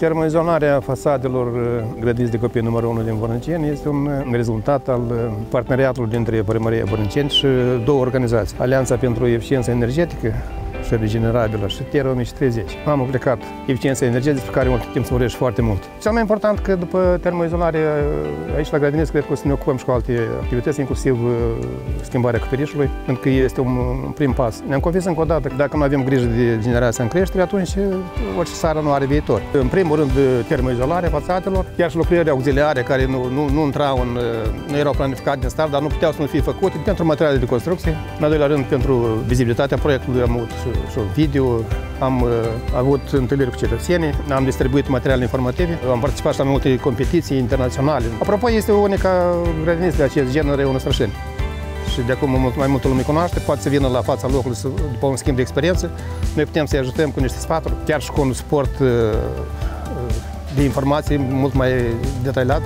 Termoizolarea fasadelor uh, grădiniți de copii numărul 1 din Vorniceni este un uh, rezultat al uh, parteneriatului dintre Primăria Vorniceni și două organizații. Alianța pentru Eficiență Energetică și regenerabilă și TER 2030. Am aplicat eficiența energetică, despre care mult timp să vorbești foarte mult. Cel mai important că după termoizolare aici la grădiniță cred că o să ne ocupăm și cu alte activități, inclusiv schimbarea acoperișului, pentru că este un prim pas. Ne-am convins încă o dată că dacă nu avem grijă de generația în creștere, atunci orice țară nu are viitor. În primul rând, termoizolarea fațatelor, chiar și lucrări auxiliare care nu, nu, nu intrau în, nu erau planificate din start, dar nu puteau să nu fie făcute pentru materiale de construcție. În al doilea rând, pentru vizibilitatea proiectului am avut și un video, am uh, avut întâlniri cu cetățenii, am distribuit materiale informative, am participat și la multe competiții internaționale. Apropo, este unica grădiniță de acest gen în Reunul Strășeni și de acum mult, mai multă lume cunoaște, poate să vină la fața locului să, după un schimb de experiență. Noi putem să-i ajutăm cu niște sfaturi, chiar și cu un suport uh, uh, de informații mult mai detaliat.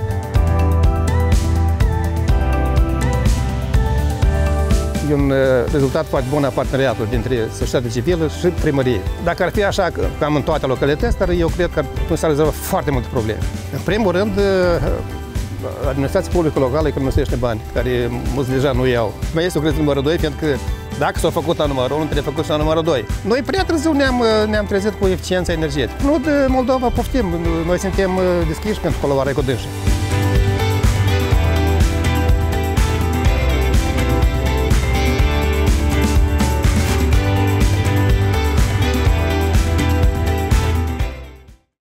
E un uh, rezultat foarte bun a parteneriatului dintre societatea civilă și primărie. Dacă ar fi așa cam în toate localitățile, eu cred că s-ar rezolva foarte multe probleme. În primul rând, administrația publică locală economisește bani, care mulți deja nu iau. Mai este o credit numărul 2, pentru că dacă s-a făcut la numărul 1, trebuie făcut și la numărul 2. Noi prea târziu ne-am, ne trezit cu eficiența energetică. Nu de Moldova poftim, noi suntem deschiși pentru colaborare cu dânsii.